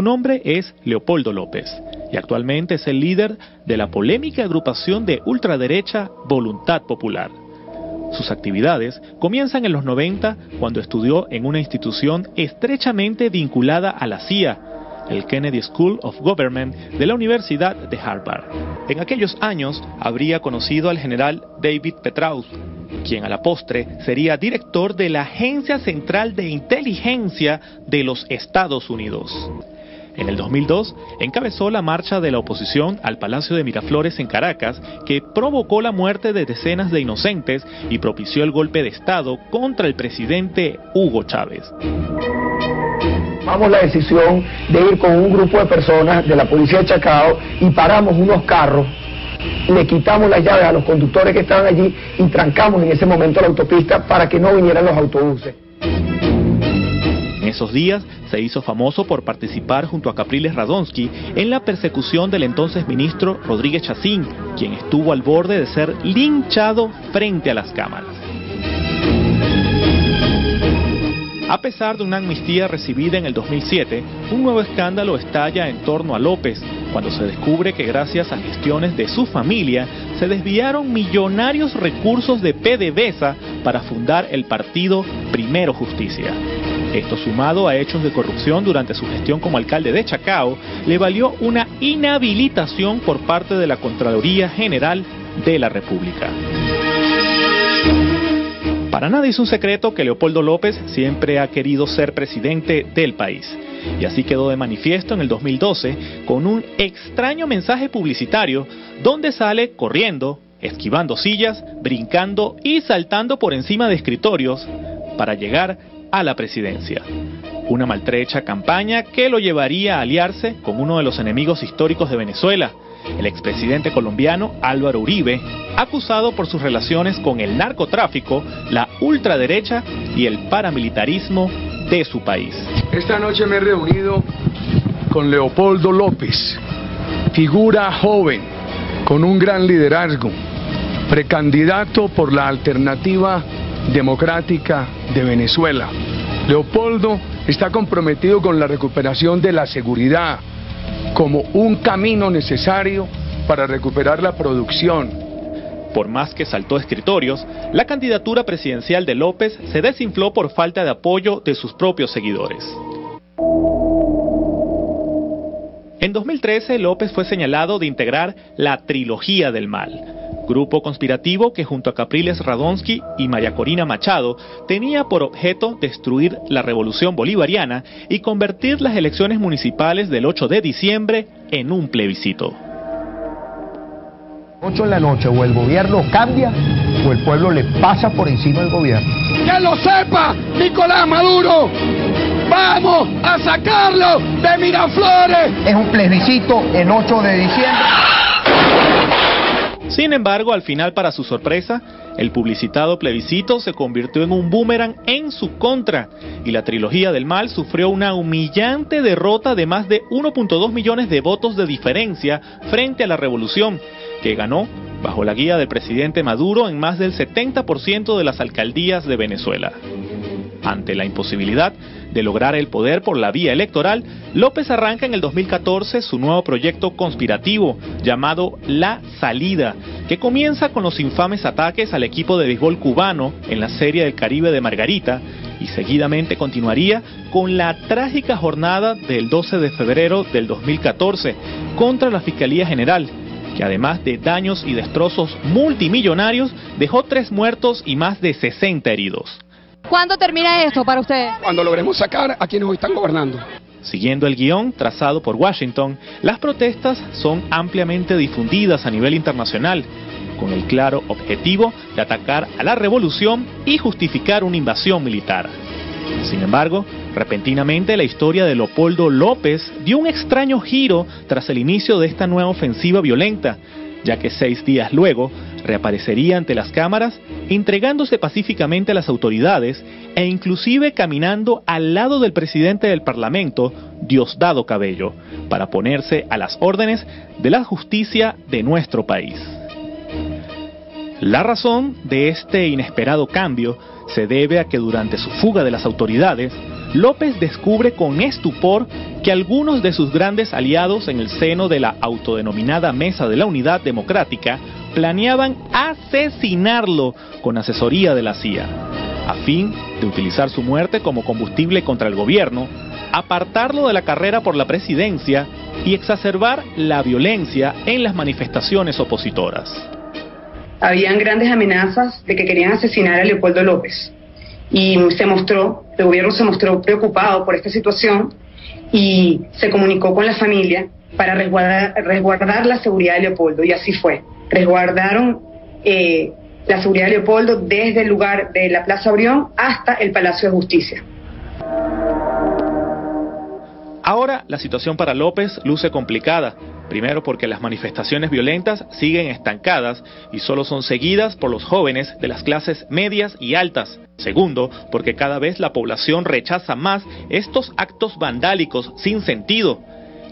Su nombre es Leopoldo López y actualmente es el líder de la polémica agrupación de ultraderecha Voluntad Popular. Sus actividades comienzan en los 90 cuando estudió en una institución estrechamente vinculada a la CIA, el Kennedy School of Government de la Universidad de Harvard. En aquellos años habría conocido al general David Petraeus, quien a la postre sería director de la Agencia Central de Inteligencia de los Estados Unidos. En el 2002 encabezó la marcha de la oposición al Palacio de Miraflores en Caracas, que provocó la muerte de decenas de inocentes y propició el golpe de Estado contra el presidente Hugo Chávez. Tomamos la decisión de ir con un grupo de personas de la policía de Chacao y paramos unos carros le quitamos las llaves a los conductores que estaban allí y trancamos en ese momento la autopista para que no vinieran los autobuses. En esos días se hizo famoso por participar junto a Capriles Radonsky en la persecución del entonces ministro Rodríguez Chacín, quien estuvo al borde de ser linchado frente a las cámaras. A pesar de una amnistía recibida en el 2007, un nuevo escándalo estalla en torno a López, cuando se descubre que gracias a gestiones de su familia se desviaron millonarios recursos de PDVSA para fundar el partido Primero Justicia. Esto sumado a hechos de corrupción durante su gestión como alcalde de Chacao, le valió una inhabilitación por parte de la Contraloría General de la República. Para nadie es un secreto que Leopoldo López siempre ha querido ser presidente del país. Y así quedó de manifiesto en el 2012 con un extraño mensaje publicitario donde sale corriendo, esquivando sillas, brincando y saltando por encima de escritorios para llegar a la presidencia. Una maltrecha campaña que lo llevaría a aliarse con uno de los enemigos históricos de Venezuela, el expresidente colombiano Álvaro Uribe, acusado por sus relaciones con el narcotráfico, la ultraderecha y el paramilitarismo de su país. Esta noche me he reunido con Leopoldo López, figura joven, con un gran liderazgo, precandidato por la alternativa democrática de Venezuela. Leopoldo está comprometido con la recuperación de la seguridad como un camino necesario para recuperar la producción. Por más que saltó escritorios, la candidatura presidencial de López se desinfló por falta de apoyo de sus propios seguidores. En 2013, López fue señalado de integrar la Trilogía del Mal, grupo conspirativo que junto a Capriles Radonsky y María Corina Machado tenía por objeto destruir la revolución bolivariana y convertir las elecciones municipales del 8 de diciembre en un plebiscito. 8 en la noche o el gobierno cambia o el pueblo le pasa por encima del gobierno. ¡Que lo sepa Nicolás Maduro! ¡Vamos a sacarlo de Miraflores! Es un plebiscito el 8 de diciembre. Sin embargo, al final, para su sorpresa, el publicitado plebiscito se convirtió en un boomerang en su contra y la trilogía del mal sufrió una humillante derrota de más de 1.2 millones de votos de diferencia frente a la revolución, que ganó bajo la guía del presidente Maduro en más del 70% de las alcaldías de Venezuela. Ante la imposibilidad de lograr el poder por la vía electoral, López arranca en el 2014 su nuevo proyecto conspirativo llamado La Salida, que comienza con los infames ataques al equipo de béisbol cubano en la Serie del Caribe de Margarita y seguidamente continuaría con la trágica jornada del 12 de febrero del 2014 contra la Fiscalía General, que además de daños y destrozos multimillonarios dejó tres muertos y más de 60 heridos. ¿Cuándo termina esto para ustedes? Cuando logremos sacar a quienes hoy están gobernando. Siguiendo el guion trazado por Washington, las protestas son ampliamente difundidas a nivel internacional, con el claro objetivo de atacar a la revolución y justificar una invasión militar. Sin embargo, repentinamente la historia de Leopoldo López dio un extraño giro tras el inicio de esta nueva ofensiva violenta, ya que seis días luego reaparecería ante las cámaras, entregándose pacíficamente a las autoridades e inclusive caminando al lado del presidente del Parlamento, Diosdado Cabello, para ponerse a las órdenes de la justicia de nuestro país. La razón de este inesperado cambio se debe a que durante su fuga de las autoridades, López descubre con estupor que algunos de sus grandes aliados en el seno de la autodenominada Mesa de la Unidad Democrática planeaban asesinarlo con asesoría de la CIA, a fin de utilizar su muerte como combustible contra el gobierno, apartarlo de la carrera por la presidencia y exacerbar la violencia en las manifestaciones opositoras. Habían grandes amenazas de que querían asesinar a Leopoldo López y se mostró, el gobierno se mostró preocupado por esta situación y se comunicó con la familia para resguardar, resguardar la seguridad de Leopoldo y así fue. Resguardaron eh, la seguridad de Leopoldo desde el lugar de la Plaza Orión hasta el Palacio de Justicia. Ahora la situación para López luce complicada, primero porque las manifestaciones violentas siguen estancadas y solo son seguidas por los jóvenes de las clases medias y altas. Segundo, porque cada vez la población rechaza más estos actos vandálicos sin sentido.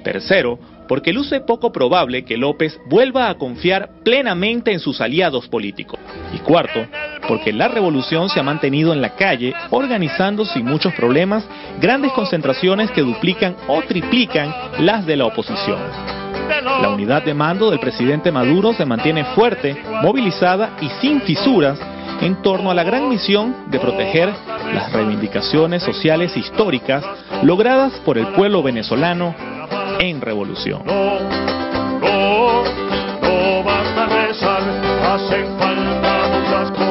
Tercero, porque luce poco probable que López vuelva a confiar plenamente en sus aliados políticos. Y cuarto, porque la revolución se ha mantenido en la calle, organizando sin muchos problemas grandes concentraciones que duplican o triplican las de la oposición. La unidad de mando del presidente Maduro se mantiene fuerte, movilizada y sin fisuras en torno a la gran misión de proteger las reivindicaciones sociales históricas logradas por el pueblo venezolano en revolución. No, no, no basta rezar, hacen falta muchas cosas.